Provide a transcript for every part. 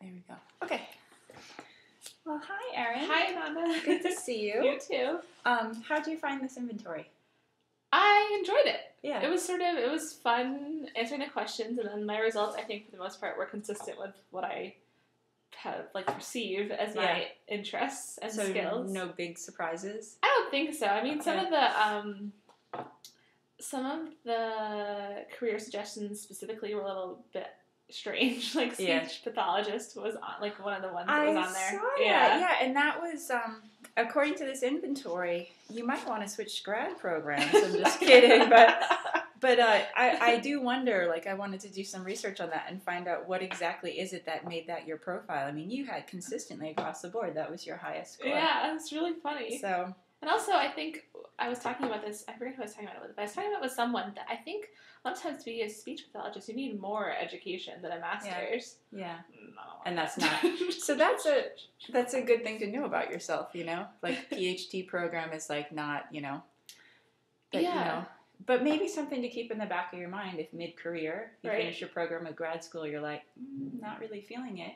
There we go. Okay. Well, hi, Erin. Hi, Amanda. Good to see you. you too. Um, how do you find this inventory? I enjoyed it. Yeah. It was sort of it was fun answering the questions, and then my results, I think, for the most part, were consistent with what I have like perceive as my interests and so skills. no big surprises. I don't think so. I mean, some of the um, some of the career suggestions specifically were a little bit strange. Like speech Yeah. pathologist was on, like one of the ones that I was on there. saw that. yeah. Yeah, and that was um, according to this inventory. You might want to switch grad programs. I'm just kidding, but but uh, I I do wonder. Like, I wanted to do some research on that and find out what exactly is it that made that your profile. I mean, you had consistently across the board that was your highest score. yeah, it's really funny. So And also, I think I was talking about this. I forget who I was talking about it with, but I was talking about it with someone that I think a lot of times to be a speech pathologist, you need more education than a master's. yeah. No. And that's not- So that's a that's a good thing to know about yourself, you know? Like PhD program is like not, you know, that, you Yeah. know. But maybe something to keep in the back of your mind if mid career you Right. finish your program at grad school, you're like, mm, not really feeling it.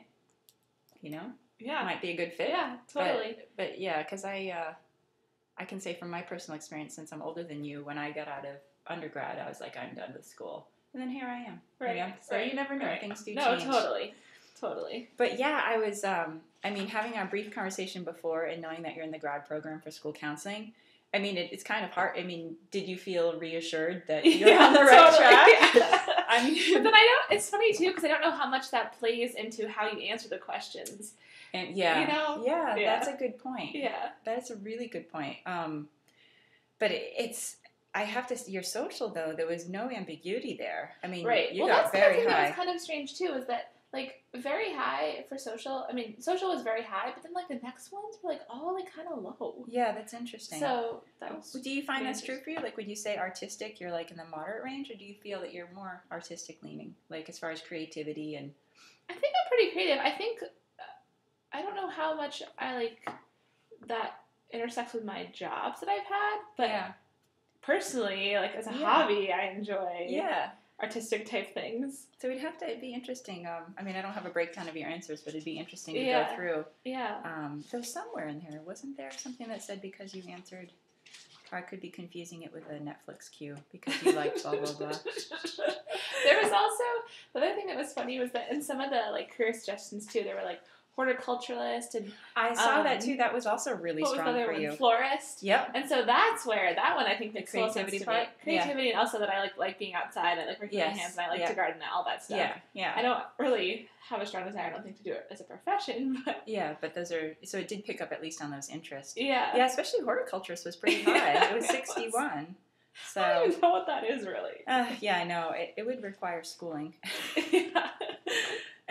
You know, yeah, might be a good fit. yeah, totally. But yeah, because I uh, I can say from my personal experience, since I'm older than you, when I got out of undergrad, I was like, I'm done with school, and then here I am. you Right, know? So right, you never know; right. things do no, change. totally, totally. But yeah, I was. Um, I mean, having our brief conversation before and knowing that you're in the grad program for school counseling. I mean, it, it's kind of hard. I mean, did you feel reassured that you're Yeah, on the right totally. track? I mean, but then I don't. It's funny too because I don't know how much that plays into how you answer the questions. And yeah, You know? yeah, Yeah. that's a good point. Yeah, That's a really good point. Um, but it, it's. I have to. Your social though, there was no ambiguity there. I mean, right. you well, got that's very other high. that was kind of strange too. Is that like very high for social? I mean, social was very high, but then like the next ones were like all like kind of low. yeah, that's interesting. So that was. do you find that's true for you? Like, would you say artistic, you're like in the moderate range, or do you feel that you're more artistic leaning, like as far as creativity and I think I'm pretty creative. I think I don't know how much I like that intersects with my jobs that I've had, but yeah, personally, like as a Yeah. hobby, I enjoy yeah. artistic type things. So it'd have to be interesting. Um, I mean, I don't have a breakdown of your answers, but it'd be interesting to Yeah. go through. Yeah. Um, somewhere in here, wasn't there something that said because you answered? I could be confusing it with a Netflix queue because you like blah blah blah. there was also the other thing that was funny was that in some of the like career suggestions too, they were like horticulturalist and I saw Um, that too. That was also really what was the strong for one? you. Florist. Yep. And so that's where that one I think The makes total sense creativity to. Creativity and also that I like like being outside. I like working with my hands and I like yeah. to garden and all that stuff. Yeah. Yeah. I don't really have a strong desire. I don't think to do it as a profession, but Yeah, but those are so it did pick up at least on those interests. yeah. Yeah, especially horticulturist was pretty high. It was sixty one. So I don't even know what that is really. uh, yeah, I know it, it would require schooling. yeah.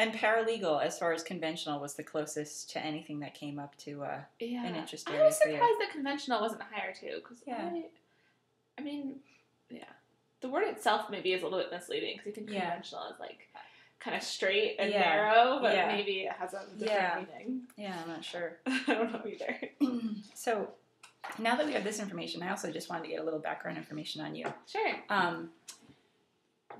And paralegal, as far as conventional, was the closest to anything that came up to. Uh, Yeah. An interest I was surprised that conventional wasn't higher too, because Yeah. I, I mean, yeah, the word itself maybe is a little bit misleading because you think Yeah. conventional is like kind of straight and Yeah. narrow, but Yeah. maybe it has a different Yeah. meaning. yeah, I'm not sure. I don't know either. so now that we have this information, I also just wanted to get a little background information on you. Sure. Um,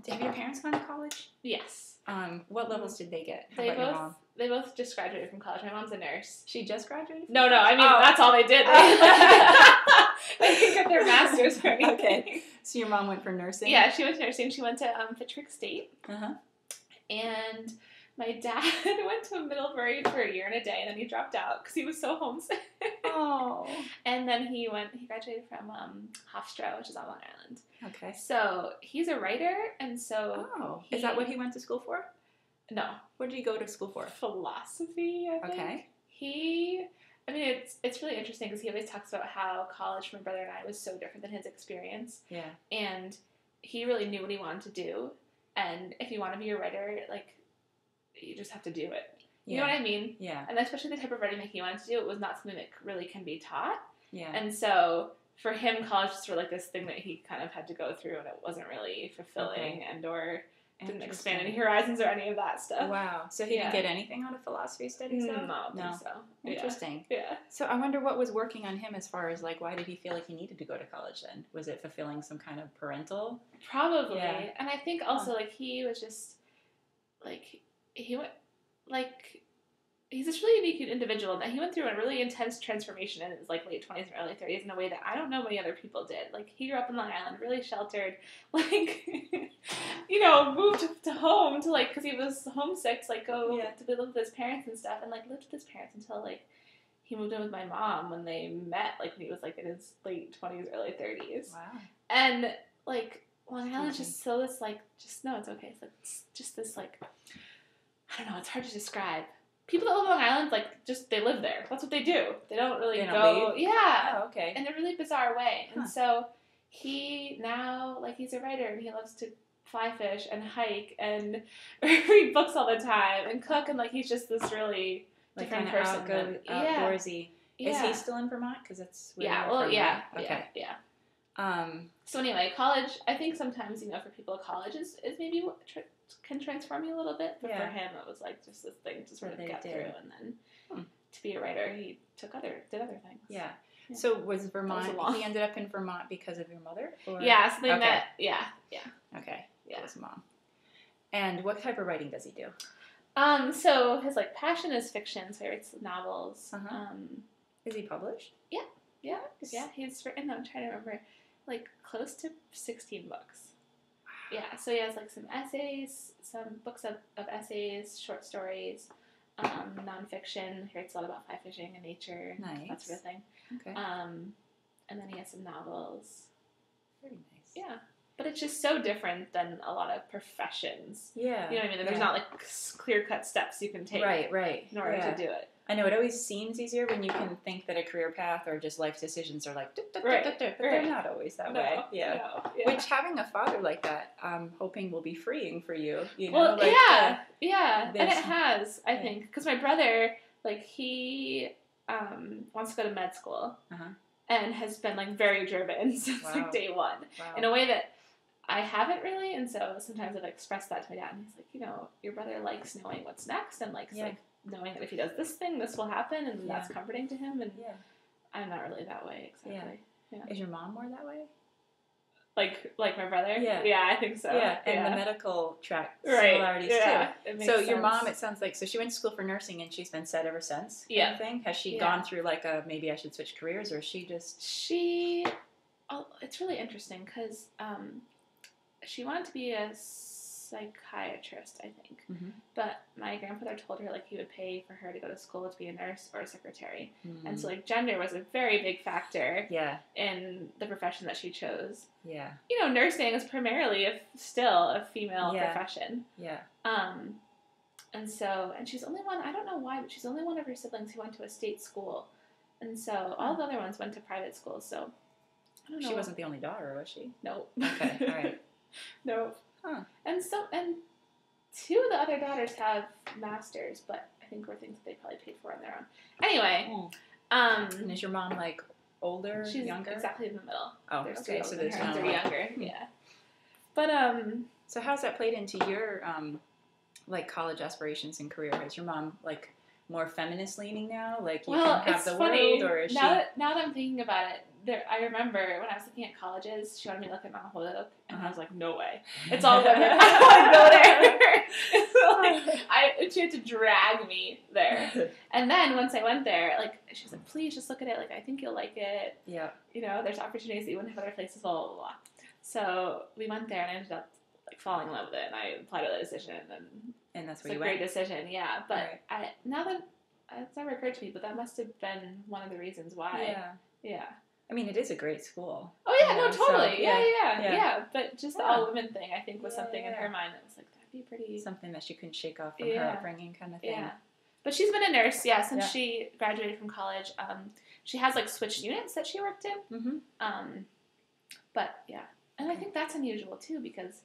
have your parents gone to college? Yes. Um, what levels did they get? How They both they both just graduated from college. My mom's a nurse. She just graduated. No, no, I mean Oh. that's all they did. Oh. they didn't get their masters or anything. Okay. So your mom went for nursing. Yeah, she went to nursing. She went to um, Fitchburg State. Uh huh. And my dad went to Middlebury for a year and a day, and then he dropped out because he was so homesick. Oh. and then he went. He graduated from um, Hofstra, which is on Long Island. Okay. So he's a writer, and so Oh, he- is that what he went to school for? no What did he go to school for? philosophy. I think. Okay. He. I mean, it's it's really interesting because he always talks about how college for my brother and I was so different than his experience, Yeah. and he really knew what he wanted to do. And if you want to be a writer, like, you just have to do it. You know what I mean? Yeah. And especially the type of writing that he wanted to do, it was not something that really can be taught. Yeah. And so for him, college was sort of like this thing that he kind of had to go through, and it wasn't really fulfilling, Okay. and or didn't expand any horizons or any of that stuff. Wow. So he Yeah. didn't get anything out of philosophy studies mm, No, though? I No. so. Yeah. Interesting. Yeah. So I wonder what was working on him as far as like why did he feel like he needed to go to college then? Was it fulfilling some kind of parental? Probably. Yeah. And I think also like he was just like he went like he's this really unique individual that he went through a really intense transformation in his like late twenties and early thirties in a way that I don't know many other people did. Like he grew up in Long Island, really sheltered, like you know, moved to home to like because he was homesick, to, like go Yeah. to live with his parents and stuff, and like lived with his parents until like he moved in with my mom when they met, like when he was like in his late twenties, early thirties, Wow. and like Long It's Island's just so this like just no, it's okay. It's like it's just this like I don't know. It's hard to describe. People that live on Long Island, like just they live there. That's what they do. They don't really They don't go. Yeah, Oh, okay. in a really bizarre way. Huh. And so he now like he's a writer and he loves to fly fish and hike and read books all the time and cook and like he's just this really Like different person. outgo- yeah. outdoorsy. Yeah. Is he still in Vermont? Because it's yeah. Well, yeah. right? Yeah. Okay. Yeah. Um. So anyway, college. I think sometimes you know for people, college is, is maybe can transform you a little bit. But Yeah. for him, it was like just this thing to sort of get did. through, and then Hmm. to be a writer, he took other did other things. Yeah. Yeah. So was Vermont? long- he ended up in Vermont because of your mother? Or? Yeah. So they Okay. met. Yeah. Yeah. Okay. Yeah. His mom. And what type of writing does he do? Um. So his like passion is fiction. So he writes novels. Uh-huh. Um. Is he published? Yeah, yeah. Yeah. He's written. I'm trying to remember. Like close to sixteen books. Yeah, so he has like some essays, some books of, of essays, short stories, um, nonfiction. He writes a lot about fly fishing and nature, Nice. that sort of thing. Okay. Um, and then he has some novels. Very nice. Yeah, but it's just so different than a lot of professions. Yeah. You know what I mean? There's Yeah. not like clear cut steps you can take Right. Right. in order yeah. to do it. I know it always seems easier when you can think that a career path or just life decisions are like, "Duh, duh, Right, duh, duh," but they're not always that way. Yeah. no, yeah. Which having a father like that, I'm hoping will be freeing for you. You know, well, like, yeah, yeah, and it has, I yeah. think, because my brother, like, he um, wants to go to med school, Uh-huh. and has been like very driven since Wow. like day one, wow. in a way that I haven't really, and so sometimes I've expressed that to my dad, and he's like, you know, your brother likes knowing what's next, and likes Yeah. like knowing that if he does this thing, this will happen, and Yeah. that's comforting to him, and yeah. I'm not really that way exactly. Yeah. Is your mom more that way? Like, like my brother. Yeah. yeah, I think so. yeah, and yeah. the medical track right. similarities yeah. too. So your mom, it sounds like, so she went to school for nursing and she's been set ever since. Yeah. Thing has she Yeah. gone through like a maybe I should switch careers or is she just She, oh, it's really interesting because um, she wanted to be a psychiatrist, I think. Mhm. But my grandfather told her like he would pay for her to go to school to be a nurse or a secretary, and Mm. so like gender was a very big factor yeah, in the profession that she chose. yeah, You know, nursing is primarily a, still a female Yeah. profession. yeah. Um, and so, and she's only one, I don't know why, but she's only one of her siblings who went to a state school. And so all the other ones went to private schools. So I don't know. She wasn't the only daughter, was she? No. Okay, all right. no. Huh. And so, and two of the other daughters have masters, but I think were things that they probably paid for on their own. Anyway, And um, is your mom like older, she's younger? exactly in the middle. Oh, There's okay. So there's and they're younger. Hmm. Yeah. But um, So how's that played into your um, like college aspirations and career? Is your mom like more feminist leaning now? Like you well, can have the funny world, or is now she? that now that I'm thinking about it. There, I remember when I was looking at colleges, she wanted me to look at Mount Holyoke, and I was like, "No way, it's all women. I want to go there." Like, I she had to drag me there, and then once I went there, like she was like, "Please just look at it. Like I think you'll like it. yeah. You know, there's opportunities that you wouldn't have other places." Blah blah blah. So we went there, and I ended up like falling in love with it, and I applied to the decision, and And that's it's a great decision. Yeah, but Right. I now that it's never occurred to me, but that must have been one of the reasons why. Yeah. Yeah. I mean, it is a great school. Oh yeah, no, so, totally. yeah, yeah, yeah, yeah, yeah. But just the all women thing, I think, was something in her mind that was like that'd be pretty. Something that she couldn't shake off from her upbringing, kind of thing. Yeah. But she's been a nurse, yeah, since she graduated from college. Um, she has like switched units that she worked in. Mm-hmm. Um, but yeah, and I think that's unusual too because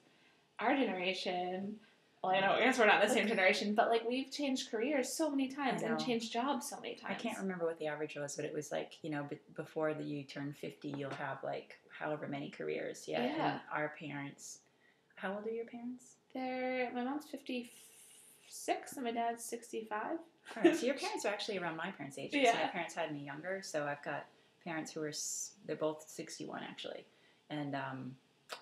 our generation. Well, I know, I guess we're not the same generation, but like we've changed careers so many times and changed jobs so many times. I can't remember what the average was, but it was like you know, b- before the, you turn fifty, you'll have like however many careers. Yeah. Yeah. And our parents. How old are your parents? They're my mom's fifty six and my dad's sixty five. All right, so your parents are actually around my parents' age. Yeah. my parents had me younger, so I've got parents who are s- they're both sixty-one actually, and um,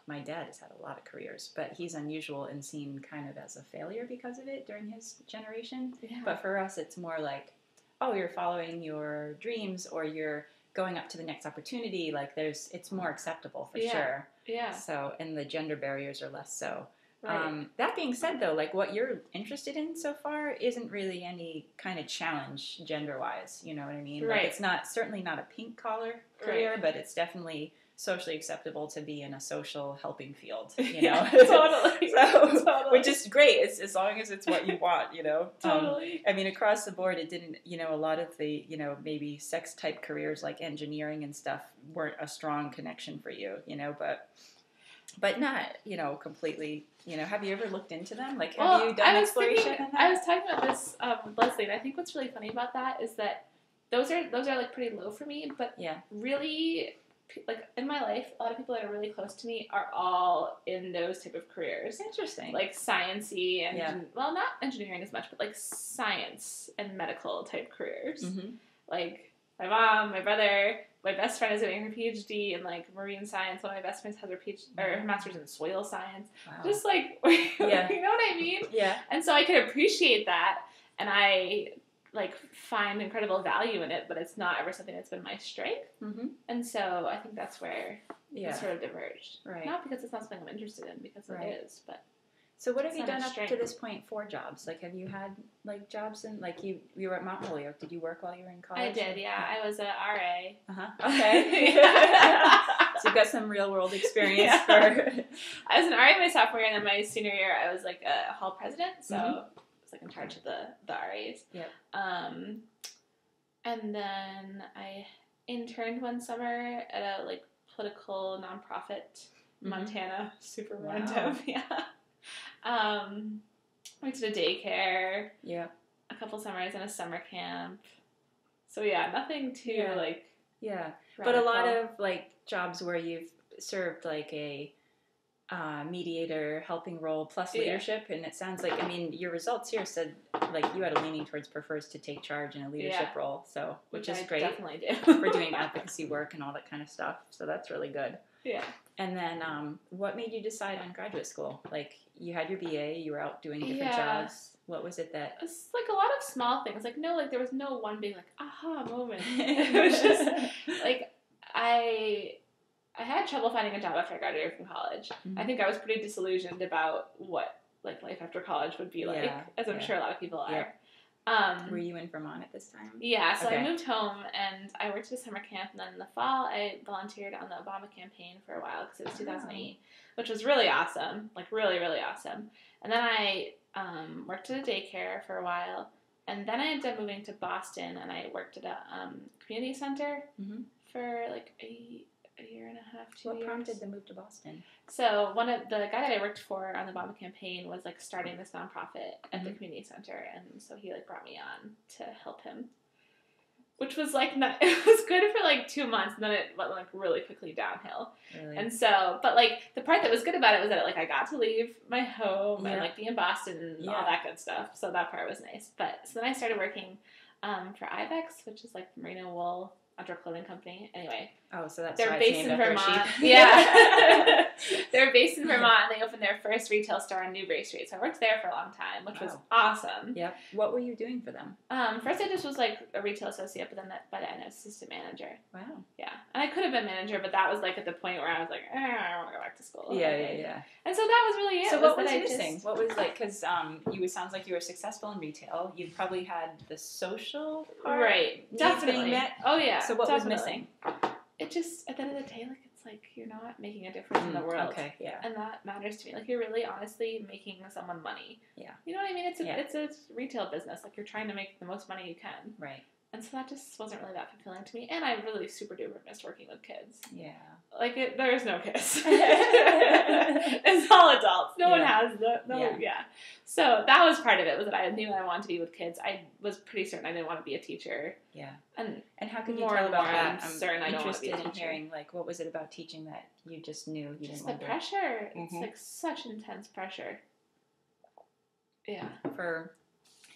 my dad has had a lot of careers, but he's unusual and seen kind of as a failure because of it during his generation. Yeah. But for us, it's more like, oh, you're following your dreams or you're going up to the next opportunity. Like there's, it's more acceptable for Yeah. sure. yeah. So, and the gender barriers are less so. Right. Um, that being said, though, like what you're interested in so far isn't really any kind of challenge gender wise. You know what I mean? Like Right. it's not certainly not a pink collar career, but it's definitely socially acceptable to be in a social helping field. You know, Yeah, totally. so, Totally. which is great as, as long as it's what you want. You know, Um, totally. I mean, across the board, it didn't, you know, a lot of the, you know, maybe sex type careers like engineering and stuff weren't a strong connection for you, you know, but, but not, you know, completely, you know, have you ever looked into them? Like, have well, you done I exploration thinking? I was talking about this um, with Leslie, and I think what's really funny about that is that those are those are like pretty low for me, but yeah. really like in my life a lot of people that are really close to me are all in those type of careers Interesting. like sciency and Yeah. well not engineering as much but like science and medical type careers hmm like my mom my brother my best friend is getting her phd in like marine science one of my best friends has her phd or her master's in soil science Wow. just like Yeah. you know what i mean yeah. and so i can appreciate that and i like find incredible value in it but it's not ever something that's been my strength hmm and so I think that's where Yeah. it sort of diverged. Right. Not because it's not something I'm interested in, because Right. it is, but So what have you done up to this point for jobs? Like, have you had like jobs in like you you were at Mount Holyoke? Did you work while you were in college? I did. Yeah, I was a RA. Uh huh. Okay. So you've got some real world experience Yeah. for. I was an RA my sophomore year, and then my senior year, I was like a hall president, so Mhm. Was like in charge of the the RAs. Yep. Um, and then I interned one summer at a like political nonprofit Mhm. Montana, super Wow. random. Yeah. Um, went to a daycare. Yeah. a couple summers and a summer camp. So yeah, nothing too Yeah. like. Yeah. But a lot of like jobs where you've served like a uh, mediator helping role plus Yeah. leadership, and it sounds like I mean your results here said like you had a leaning towards prefers to take charge in a leadership Yeah. role, so which, is I great Definitely do for doing advocacy work and all that kind of stuff. So that's really good. yeah. And then, um, what made you decide on graduate school? Like you had your BA, you were out doing different Yeah. jobs. What was it that? It's like a lot of small things. Like no, like there was no one big like aha moment. it was just like I. I had trouble finding a job after I graduated from college. Mhm. I think I was pretty disillusioned about what like life after college would be like, Yeah, as I'm yeah. sure a lot of people are. Yep. Um, were you in Vermont at this time? Yeah, so Okay. I moved home and I worked at a summer camp, and then in the fall I volunteered on the Obama campaign for a while because it was 2008, which was really awesome, like really really awesome. And then I um, worked at a daycare for a while, and then I ended up moving to Boston, and I worked at a um, community center Mhm. for like a, a year and a half, two What years. prompted the move to Boston? So one of the guy that I worked for on the Obama campaign was like starting this nonprofit at the Mhm. community center, and so he like brought me on to help him, which was like not, it was good for like two months, and then it went like really quickly downhill. Really? And so, but like the part that was good about it was that like I got to leave my home Yeah. and like be in Boston and Yeah. all that good stuff. So that part was nice. But so then I started working um, for Ibex, which is like merino wool outdoor clothing company. Anyway, oh, so that's they're based in Vermont. Yeah. they're based in Vermont and they opened their first retail store on Newbury Street. So I worked there for a long time, which was awesome. Yep. What were you doing for them? Um, first I just was like a retail associate, but then that, by the end I was assistant manager. Wow. Yeah. And I could have been manager, but that was like at the point where I was like, eh, I want to go back to school. Yeah, yeah, yeah. And so that was really it. So what was I missing? just- What was like? Because um, you it sounds like you were successful in retail. You probably had the social part. right. Definitely. met. Oh yeah. So what definitely. was missing? It just at the end of the day, like it's like you're not making a difference in the Mm, world. Okay. Yeah. and that matters to me. Like you're really honestly making someone money. Yeah. You know what I mean? It's a Yeah. it's a retail business. Like you're trying to make the most money you can. Right. And so that just wasn't really that fulfilling to me. And I really super duper missed working with kids. Yeah. Like it, there is no kids. it's all adults. No one has the no Yeah. yeah. So that was part of it was that I knew I wanted to be with kids. I was pretty certain I didn't want to be a teacher. Yeah. And And how could you tell about that? I'm certain I don't interested a in hearing like what was it about teaching that you just knew you just didn't the want to pressure. It's Mhm. like such intense pressure. Yeah. for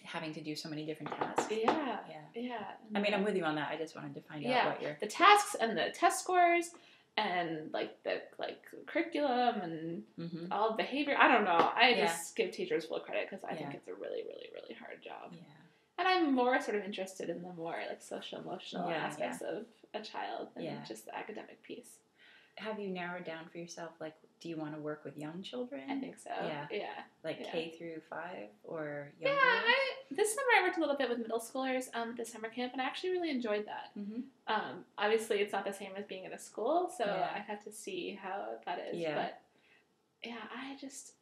having to do so many different tasks. Yeah. Yeah. Yeah. I mean, I'm with you on that. I just wanted to find out what you're. the tasks and the test scores and like the like curriculum and hmm all behavior. I don't know. I Yeah. just give teachers full credit because I think it's a really, really, really hard job. Yeah. And I'm more sort of interested in the more like social emotional Yeah, aspects of a child than Yeah. just the academic piece. Have you narrowed down for yourself? Like, do you want to work with young children? I think so. Yeah. Yeah. like yeah. K through five or Yeah. younger. I, this summer I worked a little bit with middle schoolers um, at the summer camp, and I actually really enjoyed that. hmm Um, obviously, it's not the same as being in a school, so Yeah. I have to see how that is. Yeah. But yeah, I just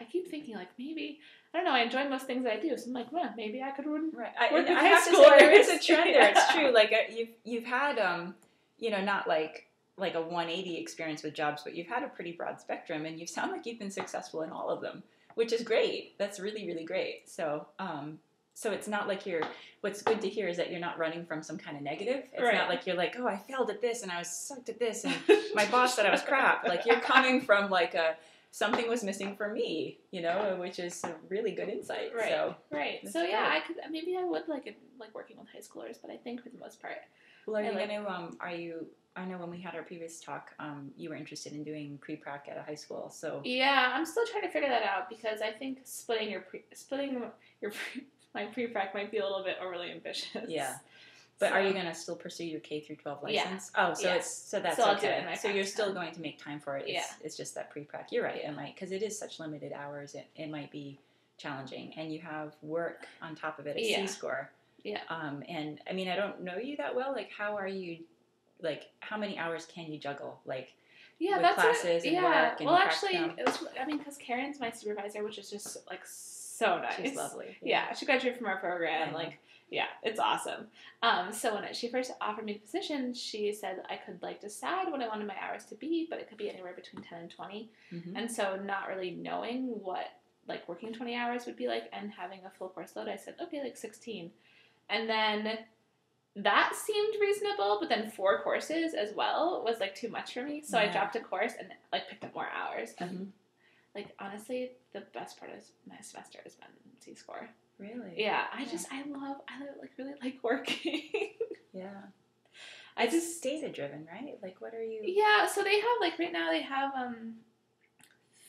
I keep thinking like maybe I don't know. I enjoy most things I do, so I'm like, well, maybe I could run. Right. I, I high have to say there is a trend there. It's true. Like uh, you've you've had um, you know, not like like a 180 experience with jobs, but you've had a pretty broad spectrum, and you sound like you've been successful in all of them, which is great. That's really really great. So um. So it's not like you're. What's good to hear is that you're not running from some kind of negative. It's Right. not like you're like, oh, I failed at this and I was sucked at this and my boss said I was crap. Like you're coming from like a something was missing for me, you know, which is a really good insight. Right. So, Right. So yeah, great. I could maybe I would like it, like working with high schoolers, but I think for the most part, well, are I you like- going to? Um, are you? I know when we had our previous talk, um, you were interested in doing pre-prac at a high school. So, yeah, I'm still trying to figure that out because I think splitting your pre, splitting your pre, my pre-prac might be a little bit overly ambitious. Yeah. but are you going to still pursue your K through 12 license? Yeah. Oh, so Yeah. it's so that's So I'll do it okay. so you're still time. going to make time for it. It's, Yeah. it's just that pre-prac. You're right. Yeah. It might because it is such limited hours. It, it might be challenging, and you have work on top of it at Yeah. C score. Yeah. Um, and I mean, I don't know you that well. Like, how are you? Like, how many hours can you juggle? Like, Yeah, with that's classes and yeah. work and well, actually, it was. I mean, because Karen's my supervisor, which is just like so nice. she's lovely. Yeah, she graduated from our program. Yeah. Like, yeah, it's awesome. Um, so when she first offered me the position, she said I could like decide what I wanted my hours to be, but it could be anywhere between ten and twenty. Mhm. And so, not really knowing what like working twenty hours would be like and having a full course load, I said okay, like sixteen. And then that seemed reasonable, but then four courses as well was like too much for me. So I dropped a course and like picked up more hours. And Mhm. like honestly, the best part of my semester has been C score. Really? Yeah, I Yeah. just I love I like really like working. Yeah. I It's just data driven, right? Like, what are you? yeah. So they have like right now they have um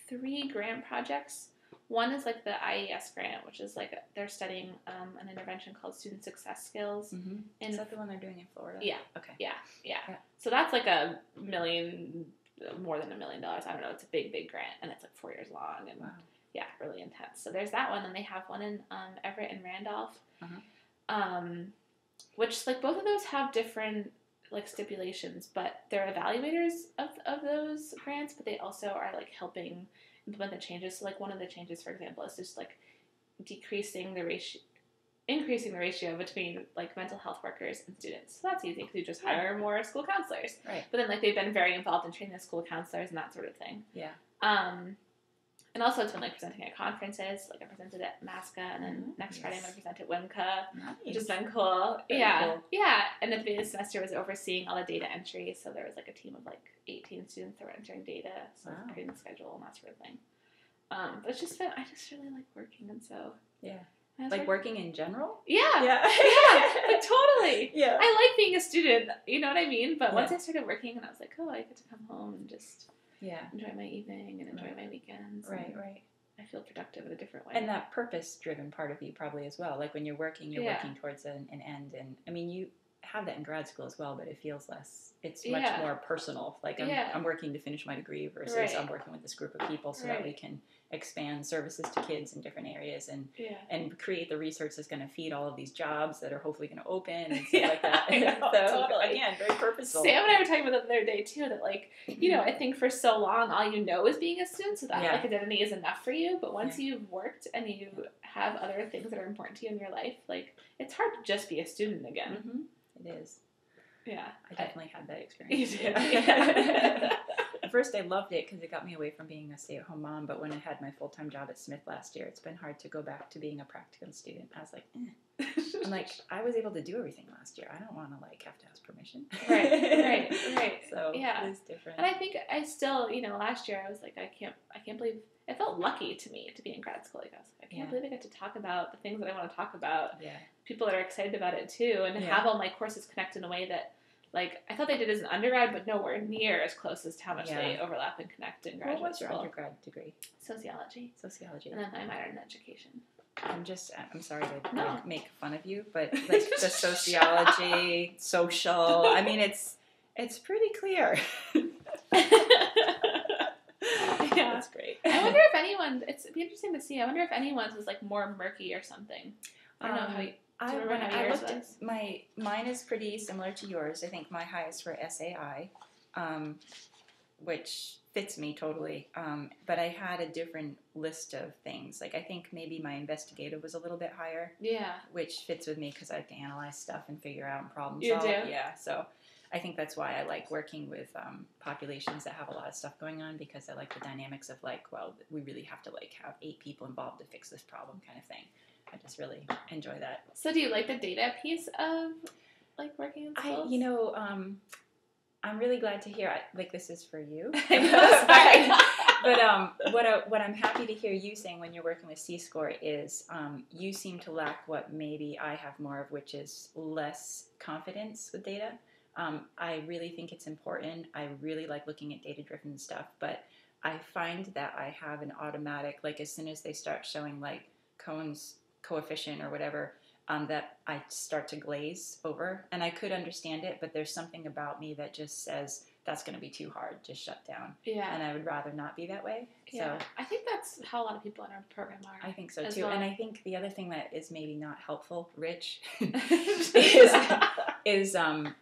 three grant projects. One is like the IES grant, which is like they're studying um, an intervention called student success skills. hmm In Is that the one they're doing in Florida? Yeah. Okay. Yeah, yeah. Yeah. So that's like a million, more than a million dollars. I don't know. It's a big, big grant, and it's like four years long, and Wow. yeah, really intense. So there's that one. Then they have one in um, Everett and Randolph, Uh-huh. um, which like both of those have different like stipulations, but they're evaluators of of those grants, but they also are like helping implement the changes. So like one of the changes, for example, is just like decreasing the ratio. Increasing the ratio between like mental health workers and students, so that's easy because you just hire more school counselors. Right. But then like they've been very involved in training the school counselors and that sort of thing. Yeah. Um, and also it's been like presenting at conferences. Like I presented at MASCA, and then Mhm. next Friday I'm Yes. gonna present at WIMCA, Nice. which has been cool. Very yeah, cool. yeah. And the the semester was overseeing all the data entry, so there was like a team of like 18 students that were entering data, so Wow. creating the schedule and that sort of thing. Um, but it's just been I just really like working, and so Yeah. Like working in general? Yeah, Yeah. yeah, like, totally. yeah. I like being a student, you know what I mean? But once I started working and I was like, oh, I get to come home and just Yeah. enjoy my evening and enjoy Right. my weekends. Right, right. I feel productive in a different way. And that purpose driven part of you probably as well. Like when you're working, you're Yeah. working towards an, an end. And I mean, you have that in grad school as well, but it feels less, it's Yeah. much more personal. Like I'm, Yeah. I'm working to finish my degree versus Right. I'm working with this group of people so that we can expand services to kids in different areas and, yeah. and create the research that's going to feed all of these jobs that are hopefully going to open and stuff Yeah, like that. I know, so totally. again, very purposeful. Sam and I were talking about that the other day too. That like you know, I think for so long all you know is being a student, so that Yeah. like identity is enough for you. But once you've worked and you have other things that are important to you in your life, like it's hard to just be a student again. hmm It is. Yeah, I definitely had that You experience. did. At first, I loved it because it got me away from being a stay-at-home mom. But when I had my full-time job at Smith last year, it's been hard to go back to being a practicum student. I was like, eh. I'm like, I was able to do everything last year. I don't want to like have to ask permission. right, right, right. So Yeah. it is different. And I think I still, you know, last year I was like, I can't, I can't believe. It felt lucky to me to be in grad school. Like I was like, I can't Yeah. believe I get to talk about the things that I want to talk about. yeah, People that are excited about it too, and Yeah. have all my courses connect in a way that, like I thought they did as an undergrad, but nowhere near as close as to how much Yeah. they overlap and connect in graduate school. What was your school. undergrad degree? Sociology, Sociology. and then I minored in education. I'm just, I'm sorry to No. like, make fun of you, but like the sociology, social, I mean, it's it's pretty clear. yeah. That's great. I wonder if anyone. It's it'd be interesting to see. I wonder if anyone's was like more murky or something. I don't know how. Um, You, I, Do you remember when how I looked at my mine is pretty similar to yours. I think my highest were SAI, um, which fits me totally. Um, but I had a different list of things. Like I think maybe my investigative was a little bit higher, yeah. which fits with me because I like to analyze stuff and figure out and problem You solve. do? Yeah. So I think that's why I like working with um, populations that have a lot of stuff going on because I like the dynamics of like, well, we really have to like have eight people involved to fix this problem kind of thing. I just really enjoy that. So do you like the data piece of like working in I, you know, um, I'm really glad to hear. I, like this is for you. Sorry. but um, what I, what I'm happy to hear you saying when you're working with C score is um, you seem to lack what maybe I have more of, which is less confidence with data. Um, I really think it's important. I really like looking at data driven stuff, but I find that I have an automatic like as soon as they start showing like Cohen's coefficient or whatever. Um, that I start to glaze over, and I could understand it, but there's something about me that just says that's going to be too hard. Just shut down yeah. and I would rather not be that way. yeah. So I think that's how a lot of people in our program are. I think so too. well. And I think the other thing that is maybe not helpful, Rich, is is um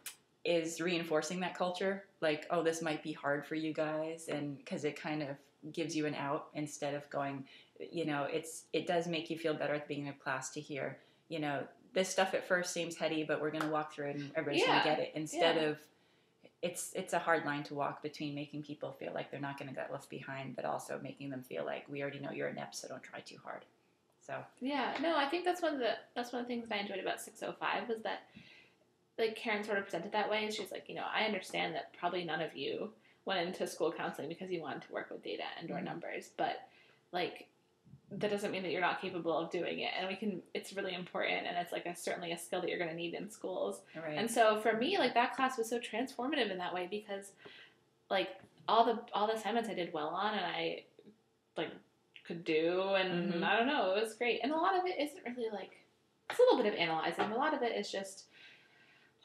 is reinforcing that culture. Like, oh, this might be hard for you guys, and because it kind of gives you an out instead of going, you know, it's it does make you feel better at the beginning of class to hear, you know, this stuff at first seems heady, but we're going to walk through it and everybody's Yeah. going to get it. Instead Yeah. of it's it's a hard line to walk between making people feel like they're not going to get left behind, but also making them feel like we already know you're inept, so don't try too hard. So Yeah, no, I think that's one of the that's one of the things I enjoyed about 605 was that like Karen sort of presented that way and she's like, you know, I understand that probably none of you went into school counseling because you wanted to work with data and or Mhm. numbers, but like that doesn't mean that you're not capable of doing it and we can it's really important and it's like a certainly a skill that you're going to need in schools right. and so for me, like that class was so transformative in that way because like all the all the assignments I did well on and I like could do and Mhm. I don't know, it was great. And a lot of it isn't really like it's a little bit of analyzing. A lot of it is just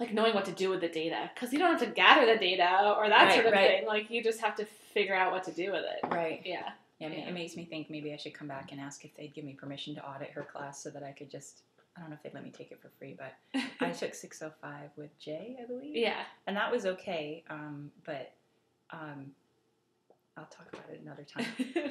like knowing what to do with the data because you don't have to gather the data or that Right, sort of right. thing. Like you just have to figure out what to do with it. right. Yeah. Yeah, it makes me think maybe I should come back and ask if they'd give me permission to audit her class so that I could just. I don't know if they'd let me take it for free, but I took 605 with Jay, I believe. yeah. And that was okay, um, but um, I'll talk about it another time.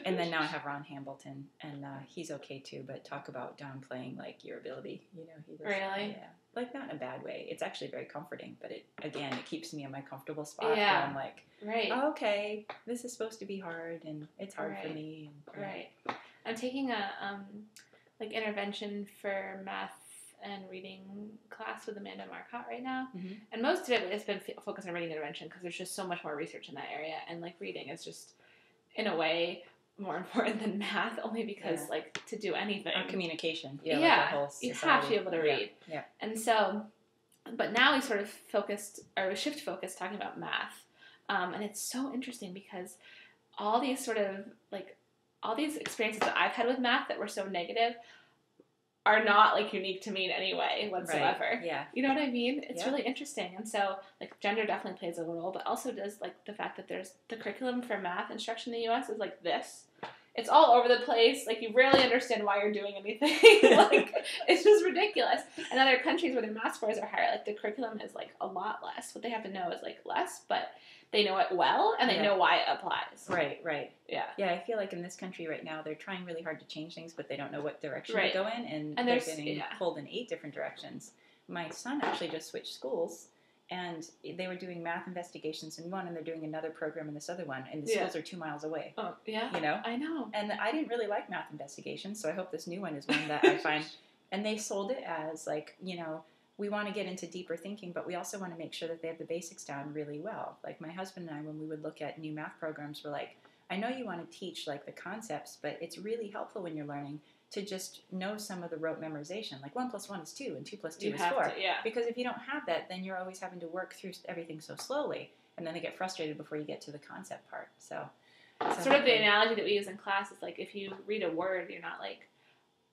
and then now I have Ron Hambleton, and uh, he's okay too, but talk about downplaying like your ability. You know, he was, Really? yeah, like not in a bad way. It's actually very comforting, but it again, it keeps me in my comfortable spot. Yeah. Where I'm like, right. oh, okay, this is supposed to be hard, and it's hard for Right. me. And. Right. I'm taking a um, like intervention for math and reading class with Amanda Marcotte right now, Mhm. and most of it has been f- focused on reading intervention because there's just so much more research in that area, and like reading is just in a way more important than math, only because Yeah. like to do anything, Or communication. Yeah, Yeah, like whole you have to be able to read. Yeah. And so, but now we sort of focused, or shift focus talking about math. Um, and it's so interesting because all these sort of like, all these experiences that I've had with math that were so negative are not like unique to me in any way whatsoever. Right. Yeah. You know what I mean? It's Yeah. really interesting. And so, like, gender definitely plays a role, but also does, like, the fact that there's the curriculum for math instruction in the US is like this. It's all over the place. Like, you rarely understand why you're doing anything. like, it's just ridiculous. And other countries where their math scores are higher, like, the curriculum is, like, a lot less. What they have to know is, like, less, but they know it well and they Yeah. know why it applies. Right. Right. Yeah. Yeah, I feel like in this country right now, they're trying really hard to change things, but they don't know what direction Right. to go in, and, And they're getting yeah. pulled in eight different directions. My son actually just switched schools, and they were doing math investigations in one, and they're doing another program in this other one, and the Yeah. schools are two miles away. Oh, yeah. You know, I know. and I didn't really like math investigations, so I hope this new one is one that I find. And they sold it as like, you know, we want to get into deeper thinking, but we also want to make sure that they have the basics down really well. Like my husband and I, when we would look at new math programs, we're like, I know you want to teach like the concepts, but it's really helpful when you're learning to just know some of the rote memorization, like one plus one is two and two plus two You is four. to, yeah. Because if you don't have that, then you're always having to work through everything so slowly, and then they get frustrated before you get to the concept part. So, so sort of the analogy that we use in class is like if you read a word, you're not like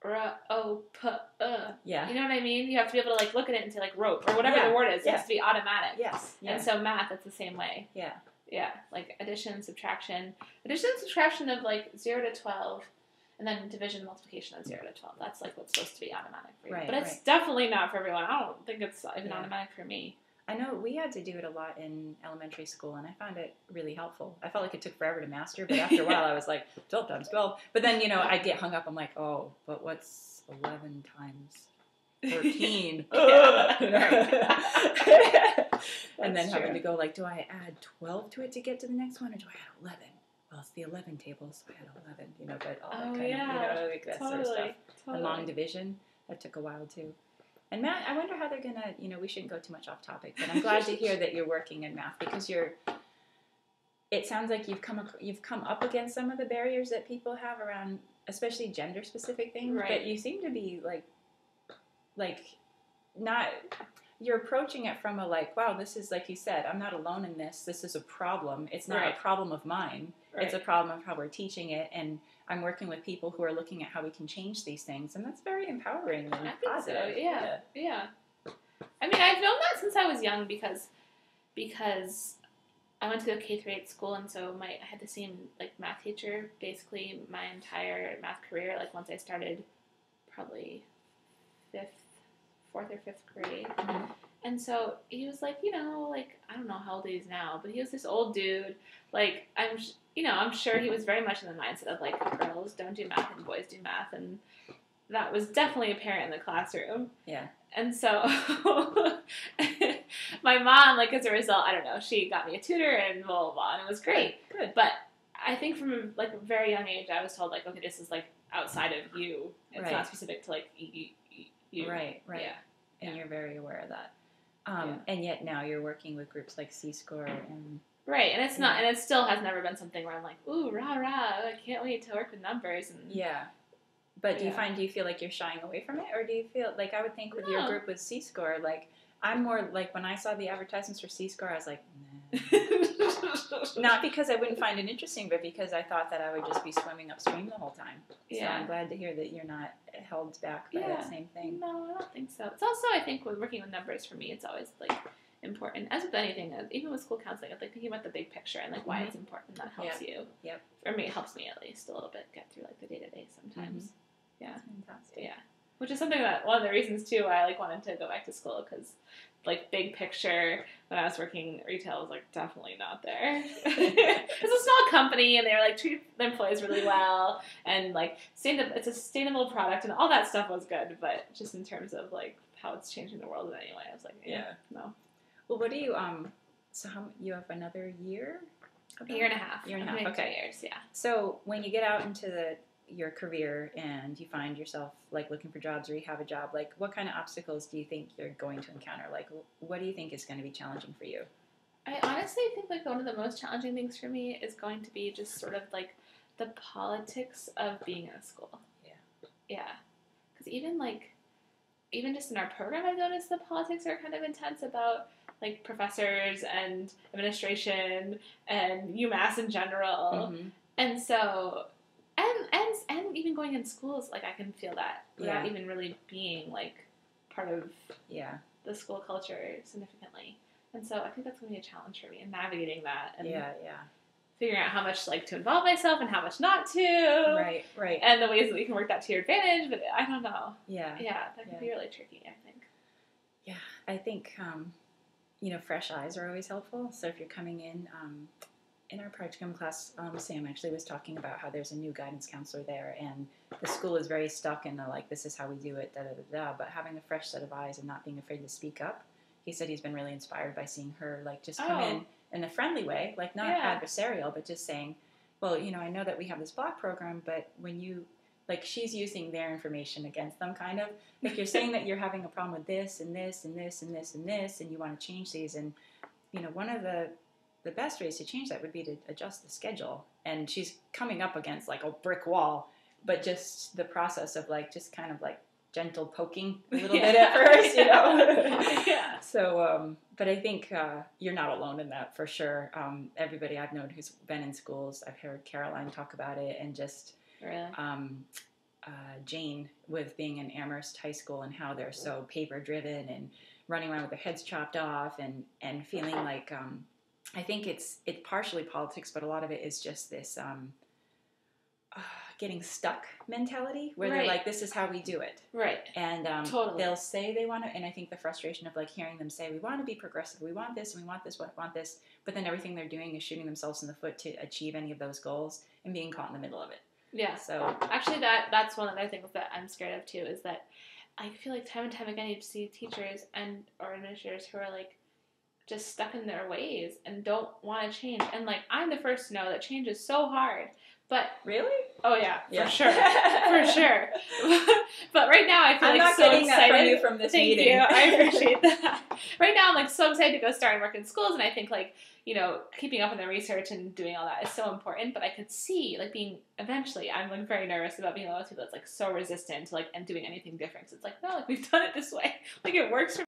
r o p uh. yeah, You know what I mean? You have to be able to like look at it and say like rope or whatever Yeah, the word is. It yeah. has to be automatic. yes, yeah, And so math, it's the same way. yeah, Yeah, like addition, subtraction, addition, subtraction of like zero to twelve, and then division, multiplication of zero to twelve. That's like what's supposed to be automatic for you. Right, but it's right. definitely not for everyone. I don't think it's even Yeah. automatic for me. I know we had to do it a lot in elementary school, and I found it really helpful. I felt like it took forever to master, but after a while, I was like, 12 times 12. But then, you know, I'd get hung up. I'm like, oh, but what's 11 times 13? and then That's having to go, like, do I add 12 to it to get to the next one, or do I add 11? Well, it's the 11 table, so I had 11, you know, but all that Oh, kind yeah. of, you know, like that sort of stuff. Totally. And long division, that took a while too. And Matt, I wonder how they're gonna, you know, we shouldn't go too much off topic, but I'm glad to hear that you're working in math because you're. It sounds like you've come you've come up against some of the barriers that people have around, especially gender specific things. Right. But you seem to be like, like, not. You're approaching it from a like, wow, this is like you said, I'm not alone in this. This is a problem. It's not Right. a problem of mine. Right. It's a problem of how we're teaching it, and I'm working with people who are looking at how we can change these things, and that's very empowering and I think positive. so. Yeah. Yeah. I mean, I've known that since I was young because because I went to a K through eight school, and so my I had the same like math teacher basically my entire math career. Like once I started, probably fifth, fourth or fifth grade, Mhm. and so he was like, you know, like I don't know how old he is now, but he was this old dude. Like I'm, sh- you know, I'm sure he was very much in the mindset of like girls don't do math and boys do math, and that was definitely apparent in the classroom. Yeah. And so my mom, like as a result, I don't know, she got me a tutor and blah blah blah, and it was great. Good. But I think from like a very young age, I was told like, okay, this is like outside of you. It's Right. not specific to like you. Right, right. Yeah. And Yeah. you're very aware of that. Um, Yeah. And yet now you're working with groups like C Score and Right, and it's not, and it still has never been something where I'm like, ooh, rah rah, I can't wait to work with numbers. And yeah. But do you find do you feel like you're shying away from it, or do you feel like I would think with your group with C Score, like I'm more like when I saw the advertisements for C Score, I was like, nah. not because I wouldn't find it interesting, but because I thought that I would just be swimming upstream the whole time. So Yeah. I'm glad to hear that you're not held back by Yeah. that same thing. No, I don't think so. It's also, I think, with working with numbers for me, it's always like important. As with anything, uh, even with school counseling, I'm like thinking about the big picture and like why Mhm. it's important. That helps you. Yep. For me, it helps me at least a little bit get through like the day to day sometimes. Yeah. Fantastic. Yeah. Which is something that one of the reasons too why I like wanted to go back to school because like big picture when I was working retail was like definitely not there. it's a small company and they were like treat the employees really well and like it's a sustainable product and all that stuff was good, but just in terms of like how it's changing the world in any way, I was like, yeah, no. Well, what do you um? So how you have another year? A year and a half. Year and a half, okay. years, yeah. So when you get out into the your career and you find yourself like looking for jobs or you have a job, like what kind of obstacles do you think you're going to encounter? Like what do you think is going to be challenging for you? I honestly think like one of the most challenging things for me is going to be just sort of like the politics of being in a school. Yeah. Yeah. Because even like, even just in our program, I've noticed the politics are kind of intense about like professors and administration and UMass in general. Mhm. And so, and and and even going in schools, like I can feel that without Yeah. even really being like part of Yeah, the school culture significantly. And so I think that's going to be a challenge for me in navigating that and yeah, yeah. figuring out how much like to involve myself and how much not to. Right, right. And the ways that we can work that to your advantage, but I don't know. Yeah, Yeah, that could Yeah. be really tricky, I think. yeah. I think um, you know fresh eyes are always helpful. So if you're coming in. Um, in our practicum class, um, Sam actually was talking about how there's a new guidance counselor there, and the school is very stuck in the like, this is how we do it, da da da da. But having a fresh set of eyes and not being afraid to speak up, he said he's been really inspired by seeing her like just come Oh. in in a friendly way, like not Yeah. adversarial, but just saying, well, you know, I know that we have this block program, but when you like she's using their information against them, kind of like you're saying that you're having a problem with this and this and this and this and this, and you want to change these, and you know, one of the the best ways to change that would be to adjust the schedule. And she's coming up against like a brick wall. but just the process of like just kind of like gentle poking a little bit at first, you know. yeah. So, um, but I think uh, you're not alone in that for sure. Um, everybody I've known who's been in schools, I've heard Caroline talk about it, and just Really. um, uh, Jane with being in Amherst High School and how they're so paper driven and running around with their heads chopped off and and feeling like um, I think it's it's partially politics, but a lot of it is just this um, uh, getting stuck mentality where they're like, "This is how we do it." Right. and um, Totally. they'll say they want to and i think the frustration of like hearing them say we want to be progressive we want this and we want this we want this but then everything they're doing is shooting themselves in the foot to achieve any of those goals and being caught in the middle of it Yeah. so Actually, that that's one of the things that I'm scared of too. Is that I feel like time and time again you see teachers and or administrators who are like just stuck in their ways and don't want to change. And like I'm the first to know that change is so hard. But really oh yeah, Yeah. for sure, for sure. but right now I feel i'm like so excited. from you from this Thank meeting you. I appreciate that. right now, I'm like so excited to go start and work in schools, and I think like you know keeping up on the research and doing all that is so important. But I could see like being eventually, I'm like very nervous about being one of those people that's like so resistant to like and doing anything different. 'Cause it's like no, like we've done it this way, like it works for